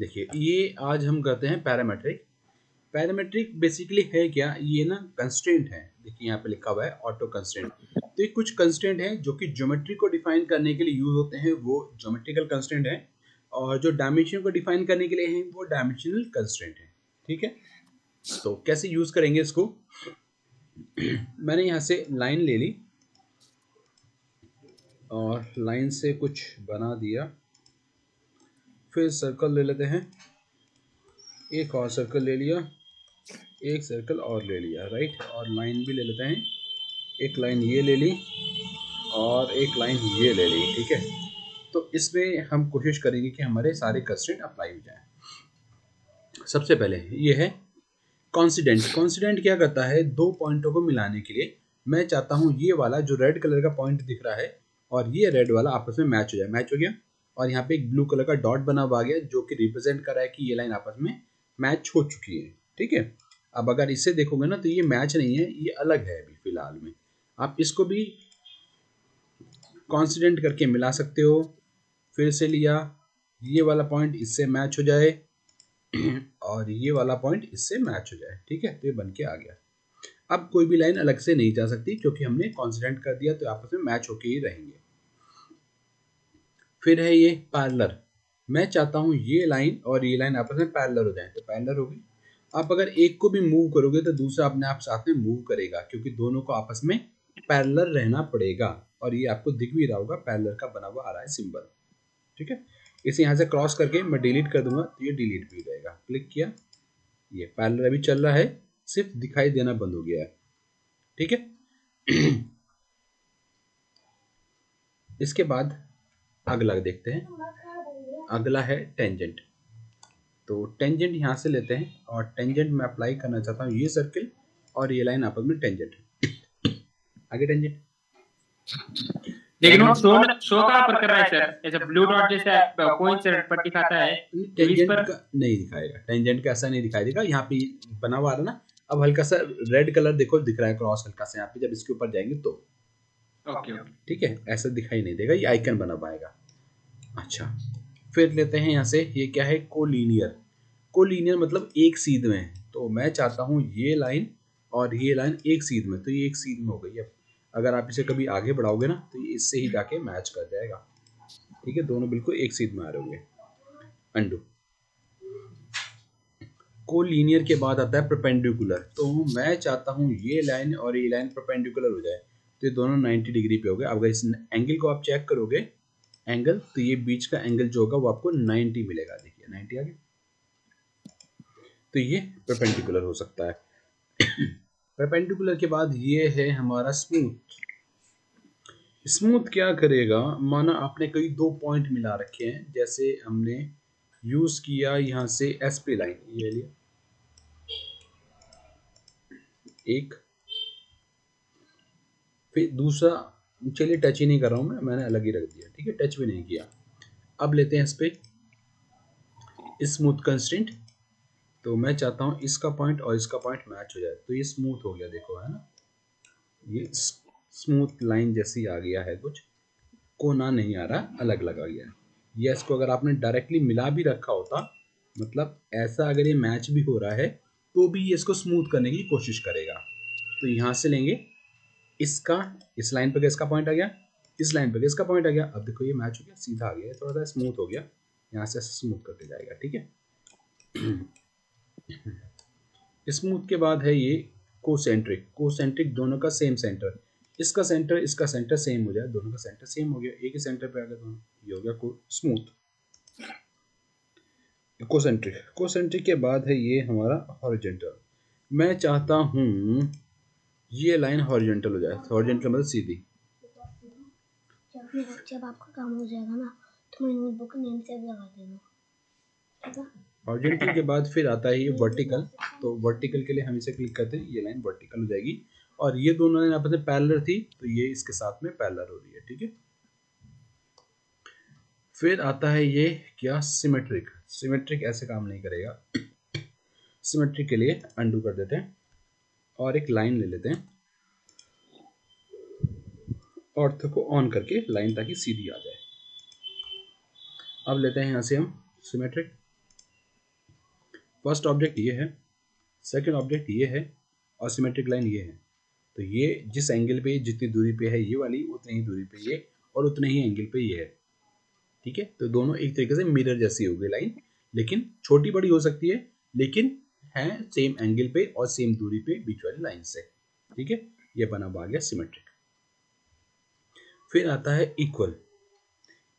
देखिए, ये आज हम करते हैं पैरामेट्रिक पैरामेट्रिक बेसिकली है क्या? ये ना कंस्टेंट है। देखिए, यहाँ पे लिखा हुआ है ऑटो कंस्टेंट तो ये कुछ कंस्टेंट है जो कि ज्योमेट्री को डिफाइन करने के लिए यूज़ होते हैं। वो ज्योमेट्रिकल कंस्टेंट है और जो डायमेंशन को डिफाइन करने के लिए है, वो डायमेंशनल कंस्टेंट है। ठीक है? तो कैसे यूज़ करेंगे इसको? मैंने यहाँ से लाइन ले ली और लाइन से कुछ बना दिया। फिर सर्कल ले लेते हैं। एक और सर्कल ले लिया। एक सर्कल और ले लिया राइट और लाइन भी ले लेते हैं। एक लाइन ये ले ली और एक लाइन ये ले ली, ठीक है? तो इसमें हम कोशिश करेंगे कि हमारे सारे कंस्टेंट अप्लाई हो जाए। सबसे पहले ये है कॉन्सिडेंट कॉन्सिडेंट क्या करता है? दो पॉइंटों को मिलाने के लिए मैं चाहता हूँ ये वाला जो रेड कलर का पॉइंट दिख रहा है और ये रेड वाला आपस में मैच हो जाए। मैच हो गया? और यहाँ पे एक ब्लू कलर का डॉट बना हुआ गया, जो कि रिप्रेजेंट कर रहा है कि ये लाइन आपस में मैच हो चुकी है, ठीक है? अब अगर इसे देखोगे ना तो ये मैच नहीं है, ये अलग है अभी फ़िलहाल में। आप इसको भी कॉन्सिडेंट करके मिला सकते हो। फिर से लिया, ये वाला पॉइंट इससे मैच हो जाए, और ये वाला पॉइंट इससे मैच हो जाए, ठीक है? तो ये बन के आ गया। अब कोई भी लाइन अलग से नहीं जा सकती, क्योंकि हमने कॉन्सिडेंट कर दिया तो आपस में मैच होके ही रहेंगे। फिर है ये पैरलर मैं चाहता हूँ ये लाइन और ये लाइन आपस में पैरलर हो जाए। तो पैरलर होगी। आप अगर एक को भी मूव करोगे तो दूसरा अपने आप साथ में मूव करेगा, क्योंकि दोनों को आपस में पैरलर रहना पड़ेगा और ये आपको दिख भी रहा होगा पैरलर का बना हुआ आ रहा है सिंबल ठीक है? इसे यहाँ से क्रॉस करके मैं डिलीट कर दूँगा तो ये डिलीट भी जाएगा। क्लिक किया। ये पैरलर अभी चल रहा है। सिर्फ़ दिखाई देना बंद हो गया है। ठीक है? इसके बाद अगला देखते हैं। अगला है टेंजेंट तो टेंजेंट यहाँ से लेते हैं और टेंजेंट में अप्लाई करना चाहता हूँ ये सर्किल और ये लाइन आपस में टेंजेंट आगे टेंजेंट लेकिन वो शो शो कहाँ पर कर रहा है सर ऐसे ब्लू डॉट जैसा पर दिखाता है। टेंजेंट पर नहीं दिखाएगा। टेंजेंट का ऐसा नहीं दिखाई देगा। यहाँ पे बना हुआ है ना। अब हल्का सा रेड कलर देखो दिख रहा है क्रॉस हल्का सा यहाँ पे। जब इसके ऊपर जाएँगे तो। ओके ठीक है? ऐसा दिखाई नहीं देगा। ये आइकन बना पाएगा अच्छा फिर लेते हैं यहाँ से, ये क्या है? कोलिनियर कोलिनियर मतलब एक सीध में तो मैं चाहता हूँ ये लाइन और ये लाइन एक सीध में। तो ये एक सीध में हो गई। अब अगर आप इसे कभी आगे बढ़ाओगे ना तो ये इससे ही जाके मैच कर जाएगा। ठीक है? दोनों बिल्कुल एक सीध में आ रहे होंगे। अंडू कोलिनियर के बाद आता है परपेंडिकुलर तो मैं चाहता हूँ ये लाइन और ये लाइन परपेंडिकुलर हो जाए। तो ये दोनों 90 डिग्री पे हो गए। अगर इस एंगल को आप चेक करोगे एंगल तो ये बीच का एंगल जो होगा वो आपको 90 मिलेगा। देखिए 90 आगे तो ये परपेंडिकुलर हो सकता है। परपेंडिकुलर के बाद ये है हमारा स्मूथ स्मूथ क्या करेगा? माना आपने कई दो पॉइंट मिला रखे हैं, जैसे हमने यूज़ किया यहाँ से एस पी लाइन ये लिया। एक, फिर दूसरा चलिए टच ही नहीं कर रहा हूँ मैं, मैंने अलग ही रख दिया, ठीक है? टच भी नहीं किया। अब लेते हैं इस पर स्मूथ कंस्टेंट तो मैं चाहता हूँ इसका पॉइंट और इसका पॉइंट मैच हो जाए। तो ये स्मूथ हो गया, देखो, है ना? ये स्मूथ लाइन जैसी आ गया है कुछ। कोना नहीं आ रहा, अलग लगा गया है। ये इसको अगर आपने डायरेक्टली मिला भी रखा होता मतलब ऐसा अगर ये मैच भी हो रहा है तो भी ये इसको स्मूथ करने की कोशिश करेगा। तो यहाँ से लेंगे। इसका, इस लाइन पर इसका पॉइंट आ गया, इस लाइन पर इसका पॉइंट आ गया। अब देखो, ये मैच हो गया, सीधा आ गया, थोड़ा सा स्मूथ हो गया। यहाँ से स्मूथ करके जाएगा, ठीक है? स्मूथ के बाद है ये कोसेंट्रिक कोसेंट्रिक दोनों का सेम सेंटर इसका सेंटर इसका सेंटर सेम हो जाए, दोनों का सेंटर सेम हो गया। एक ही सेंटर पे आ गया दोनों। ये हो गया को स्मूथ कोसेंट्रिक कोसेंट्रिक के बाद है ये हमारा हॉरिजेंटल मैं चाहता हूँ ये लाइन हॉरिजेंटल हो जाए। हॉरिजेंटल मतलब सीधी। जब आपका काम हो जाएगा ना तो मैं नोटबुक नेम से लगा देना। हॉरिजेंटल के बाद फिर आता है ये वर्टिकल तो वर्टिकल के लिए हम इसे क्लिक करते हैं। ये लाइन वर्टिकल हो जाएगी। और ये दोनों लाइन आपस में पैरेलल थी तो ये इसके साथ में पैरेलल हो रही है। ठीक है? फिर आता है ये क्या? सिमेट्रिक सिमेट्रिक ऐसे काम नहीं करेगा। सिमेट्रिक के लिए अंडू कर देते हैं। और एक लाइन ले लेते हैं। ऑर्थ को ऑन करके लाइन ताकि सीधी आ जाए। अब लेते हैं यहाँ से हम सिमेट्रिक फ़र्स्ट ऑब्जेक्ट ये है सेकंड ऑब्जेक्ट ये है, और सिमेट्रिक लाइन ये है। तो ये जिस एंगल पे, जितनी दूरी पे है ये वाली, उतनी ही दूरी पे ये, और उतने ही एंगल पे ये है। ठीक है? तो दोनों एक तरीके से मिरर जैसी होगी लाइन लेकिन छोटी बड़ी हो सकती है, लेकिन है सेम एंगल पे और सेम दूरी पे बीच वाली लाइन से। ठीक है? ये बना आ गया सिमेट्रिक फिर आता है इक्वल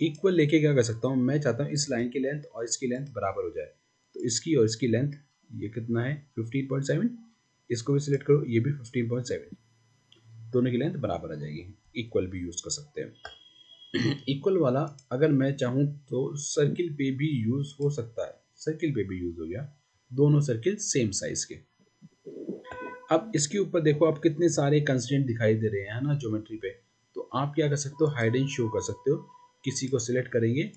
इक्वल लेके क्या कर सकता हूँ? मैं चाहता हूँ इस लाइन की लेंथ और इसकी लेंथ बराबर हो जाए। तो इसकी और इसकी लेंथ ये कितना है? फिफ्टीन पॉइंट सेवन इसको भी सिलेक्ट करो, ये भी फिफ्टीन पॉइंट सेवन दोनों की लेंथ बराबर आ जाएगी। इक्वल भी यूज़ कर सकते हैं। इक्वल वाला अगर मैं चाहूँ तो सर्किल पे भी यूज़ हो सकता है। सर्किल पे भी यूज़ हो गया। दोनों सर्किल सेम साइज़ के। अब इसके ऊपर देखो आप कितने सारे कंस्टेंट दिखाई दे रहे हैं ना ज्योमेट्री पे। तो आप क्या कर सकते हो हाइड एंड शो कर सकते हो। किसी को सिलेक्ट करेंगे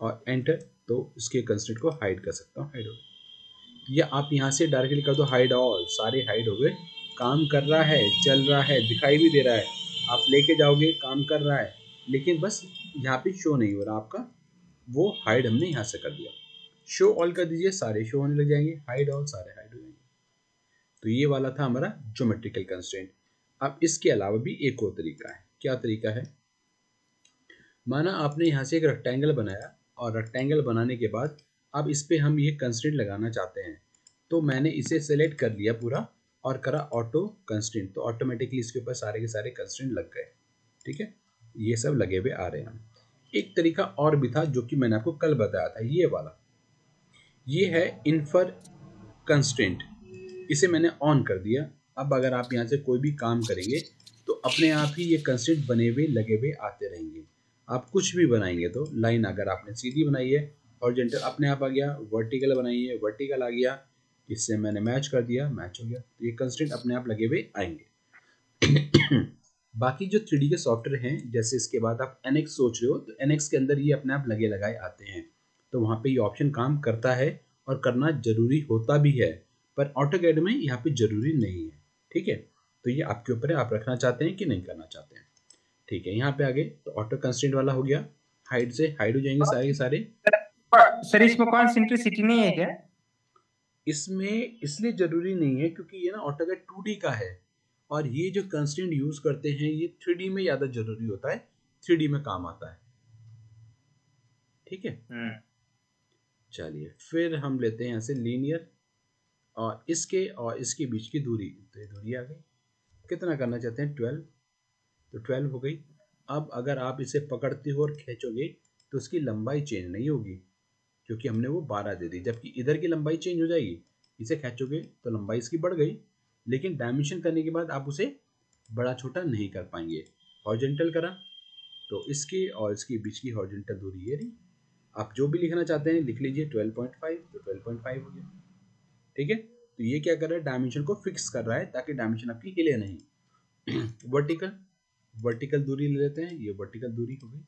और एंटर तो इसके कंस्टेंट को हाइड कर सकता हूँ हाइड हो या आप यहाँ से डायरेक्टली कर दो हाइड ऑल सारे हाइड हो गए। काम कर रहा है, चल रहा है, दिखाई भी दे रहा है। आप लेके जाओगे, काम कर रहा है। लेकिन बस यहाँ पे शो नहीं हो रहा आपका। वो हाइड हमने यहाँ से कर दिया। शो ऑल कर दीजिए, सारे शो होने लग जाएँगे हाइड ऑल सारे हाइड हो जाएँगे। तो ये वाला था हमारा ज्योमेट्रिकल कंस्टेंट अब इसके अलावा भी एक और तरीका है। क्या तरीका है? माना आपने यहाँ से एक रेक्टेंगल बनाया और रेक्टेंगल बनाने के बाद अब इस पर हम ये कंस्टेंट लगाना चाहते हैं। तो मैंने इसे सेलेक्ट कर लिया पूरा और करा ऑटो कंस्टेंट तो ऑटोमेटिकली इसके ऊपर सारे के सारे कंस्टेंट लग गए। ठीक है? ये सब लगे हुए आ रहे हैं। एक तरीका और भी था जो कि मैंने आपको कल बताया था। ये वाला। ये है इन्फर कंस्टेंट इसे मैंने ऑन कर दिया। अब अगर आप यहाँ से कोई भी काम करेंगे तो अपने आप ही ये कंस्टेंट बने हुए, लगे हुए आते रहेंगे। आप कुछ भी बनाएँगे तो लाइन अगर आपने सीधी बनाई है हॉरिजेंटल अपने आप आ गया वर्टिकल बनाई है वर्टिकल आ गया, इससे मैंने मैच कर दिया मैच हो गया। तो ये कंस्टेंट अपने आप लगे हुए आएँगे। बाकी जो थ्री के सॉफ्टवेयर हैं, जैसे इसके बाद आप एनएक्स सोच रहे हो तो एनएक्स के अंदर ये अपने आप लगे लगाए आते हैं। तो वहाँ पे ये ऑप्शन काम करता है और करना ज़रूरी होता भी है पर ऑटो कैड में यहाँ पे ज़रूरी नहीं है ठीक है? तो ये आपके ऊपर है आप रखना चाहते हैं कि नहीं करना चाहते हैं? ठीक है यहाँ पे आगे तो ऑटो कंस्टेंट वाला हो गया। हाइड से हाइड हो जाएँगे सारे के सारे। सर इसमें कॉन्सेंट्रिसिटी नहीं है क्या? इसमें इसलिए ज़रूरी नहीं है क्योंकि ये ना ऑटो ऑटोकैड टू का है और ये जो कंस्टेंट यूज़ करते हैं ये थ्री में ज़्यादा ज़रूरी होता है थ्री में काम आता है। ठीक है? हम्म। चलिए, फिर हम लेते हैं यहाँ से लीनियर और इसके और इसके बीच की दूरी। तो ये दूरी आ गई। कितना करना चाहते हैं? ट्वेल्व तो ट्वेल्व हो गई। अब अगर आप इसे पकड़ते हो और खींचोगे तो उसकी लंबाई चेंज नहीं होगी, क्योंकि हमने वो बारह दे दी। जबकि इधर की लंबाई चेंज हो जाएगी, इसे खींचोगे तो लंबाई इसकी बढ़ गई। लेकिन डायमेंशन करने के बाद आप उसे बड़ा छोटा नहीं कर पाएँगे। हॉर्जेंटल करा। तो इसकी और इसकी बीच की हॉर्जेंटल दूरी ये रही। आप जो भी लिखना चाहते हैं, लिख लीजिए ट्वेल्व पॉइंट फाइव तो ट्वेल्व पॉइंट फाइव हो गया। ठीक है? तो ये क्या कर रहा है? डायमेंशन को फिक्स कर रहा है, ताकि डायमेंशन आपकी हिले नहीं। वर्टिकल वर्टिकल दूरी ले लेते हैं। ये वर्टिकल दूरी हो गई।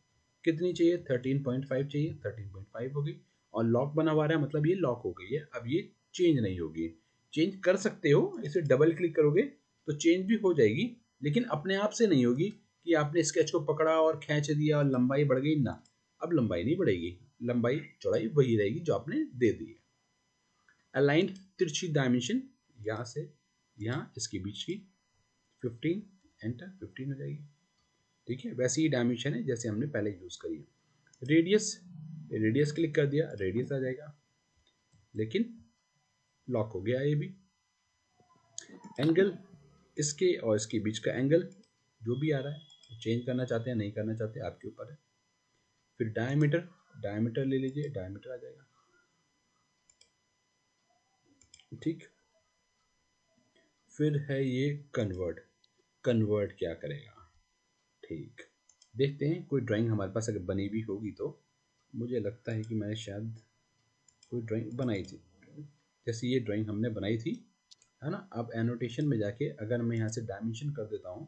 कितनी चाहिए? थर्टीन पॉइंट फाइव चाहिए। थर्टीन पॉइंट फाइव हो गई। और लॉक बना हुआ है मतलब ये लॉक हो गई है। अब ये चेंज नहीं होगी। चेंज कर सकते हो, इसे डबल क्लिक करोगे तो चेंज भी हो जाएगी, लेकिन अपने आप से नहीं होगी कि आपने स्केच को पकड़ा और खींच दिया और लंबाई बढ़ गई। ना, अब लंबाई नहीं बढ़ेगी। लंबाई चौड़ाई वही रहेगी जो आपने दे दी है। अलाइंड तिरछी डायमेंशन यहाँ से, यहाँ इसके बीच की 15 एंटर 15 हो जाएगी। ठीक है? वैसे ही डायमेंशन है, जैसे हमने पहले यूज़ करी है। रेडियस रेडियस क्लिक कर दिया रेडियस आ जाएगा। लेकिन लॉक हो गया ये भी। एंगल इसके और इसके बीच का एंगल जो भी आ रहा है चेंज करना चाहते हैं, नहीं करना चाहते, आपके ऊपर है। फिर डायमीटर डायमीटर ले लीजिए, डायमीटर आ जाएगा। ठीक। फिर है ये कन्वर्ट कन्वर्ट क्या करेगा? ठीक। देखते हैं, कोई ड्राइंग हमारे पास अगर बनी भी होगी तो। मुझे लगता है कि मैंने शायद कोई ड्राइंग बनाई थी। जैसे ये ड्राइंग हमने बनाई थी, है ना? अब एनोटेशन में जाके अगर मैं यहाँ से डायमेंशन कर देता हूँ,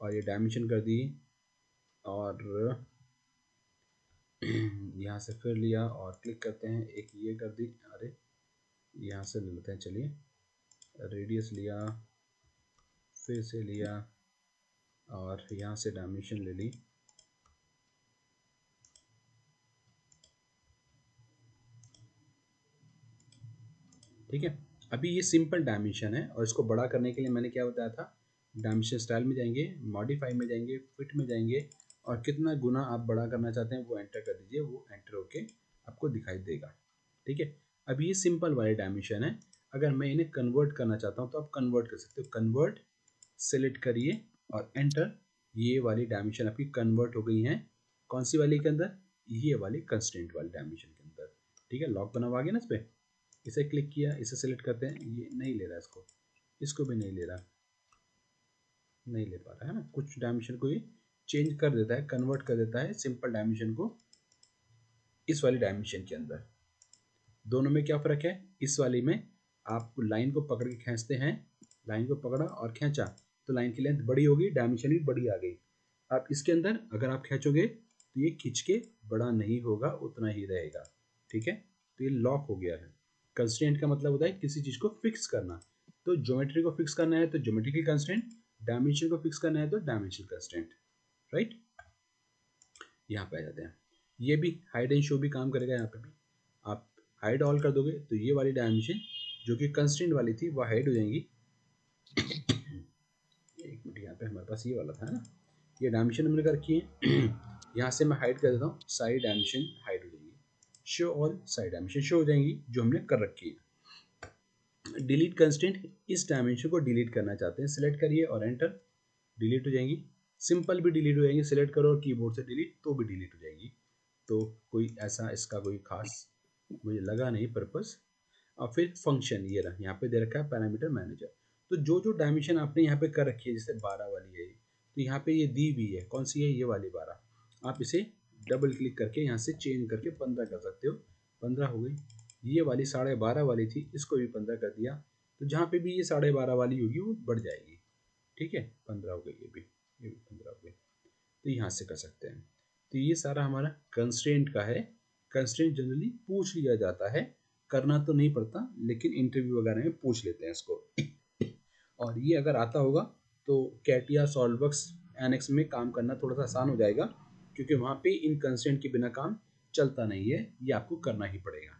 और ये डायमेंशन कर दी, और यहाँ से फिर लिया और क्लिक करते हैं। एक ये कर दी। अरे, यहाँ से ले लेते हैं, चलिए। रेडियस लिया, फिर से लिया और यहाँ से डायमेंशन ले ली। ठीक है? अभी ये सिंपल डायमेंशन है और इसको बड़ा करने के लिए मैंने क्या बताया था? डायमेंशन स्टाइल में जाएँगे, मॉडिफाई में जाएँगे, फिट में जाएँगे। और कितना गुना आप बड़ा करना चाहते हैं, वो एंटर कर दीजिए, वो एंटर होके आपको दिखाई देगा। ठीक है? अब ये सिंपल वाले डायमेंशन है। अगर मैं इन्हें कन्वर्ट करना चाहता हूँ तो आप कन्वर्ट कर सकते हो। कन्वर्ट सेलेक्ट करिए और एंटर ये वाली डायमेंशन आपकी कन्वर्ट हो गई हैं। कौन सी वाली के अंदर? ये वाली कंस्टेंट वाली डायमेंशन के अंदर। ठीक है? लॉक बना हुआ गया ना इस पर इसे क्लिक किया, इसे सेलेक्ट करते हैं। ये नहीं ले रहा इसको। इसको भी नहीं ले रहा। नहीं ले पा रहा, है ना? कुछ डायमेंशन को ये चेंज कर देता है कन्वर्ट कर देता है सिंपल डायमेंशन को इस वाली डायमेंशन के अंदर। दोनों में क्या फ़र्क है? इस वाली में आप लाइन को पकड़ के खींचते हैं लाइन को पकड़ा और खींचा तो लाइन की लेंथ बड़ी होगी डायमेंशन भी बड़ी आ गई। आप इसके अंदर अगर आप खींचोगे तो ये खींच के बड़ा नहीं होगा, उतना ही रहेगा। ठीक है? तो ये लॉक हो गया है। कंस्टेंट का मतलब होता है किसी चीज़ को फिक्स करना। तो ज्योमेट्री को फिक्स करना है तो ज्योमेट्रिकल कंस्टेंट डायमेंशन को फिक्स करना है तो डायमेंशन कंस्टेंट राइट? यहाँ पे आ जाते हैं। ये भी हाइड एंड शो भी काम करेगा यहाँ पे भी। आप हाइड ऑल कर दोगे तो ये वाली डायमेंशन जो कि कंस्टेंट वाली थी, वो हाइड हो जाएँगी। एक मिनट, यहाँ पे हमारे पास ये वाला था ना। ये डायमेंशन हमने कर रखी है। यहाँ से मैं हाइड कर देता हूँ सारी डायमेंशन हाइड हो जाएँगी। शो ऑल सारी डायमेंशन शो हो जाएँगी, जो हमने कर रखी है। डिलीट कंस्टेंट इस डायमेंशन को डिलीट करना चाहते हैं। सिलेक्ट करिए और एंटर डिलीट हो जाएँगी। सिंपल भी डिलीट हो जाएँगी, सिलेक्ट करो और कीबोर्ड से डिलीट तो भी डिलीट हो जाएगी। तो कोई ऐसा इसका कोई खास मुझे लगा नहीं पर्पस और फिर फ़ंक्शन ये रहा, यहाँ पे दे रखा है पैरामीटर मैनेजर तो जो जो डायमेंशन आपने यहाँ पे कर रखी है, जैसे बारह वाली है तो यहाँ पे ये दी हुई है, कौन सी है? ये वाली बारह। आप इसे डबल क्लिक करके यहाँ से चेंज करके पंद्रह कर सकते हो। पंद्रह हो गई। ये वाली साढ़े बारह वाली थी, इसको भी पंद्रह कर दिया। तो जहाँ पे भी ये साढ़े बारह वाली होगी, वो बढ़ जाएगी। ठीक है? पंद्रह हो गई ये भी भी। तो यहाँ से कर सकते हैं। तो ये सारा हमारा कंस्ट्रेंट का है। कंस्ट्रेंट जनरली पूछ लिया जाता है। करना तो नहीं पड़ता, लेकिन इंटरव्यू वगैरह में पूछ लेते हैं इसको। और ये अगर आता होगा तो कैटिया सॉल्वक्स एनेक्स में काम करना थोड़ा सा आसान हो जाएगा, क्योंकि वहाँ पे इन कंस्टेंट के बिना काम चलता नहीं है। ये आपको करना ही पड़ेगा।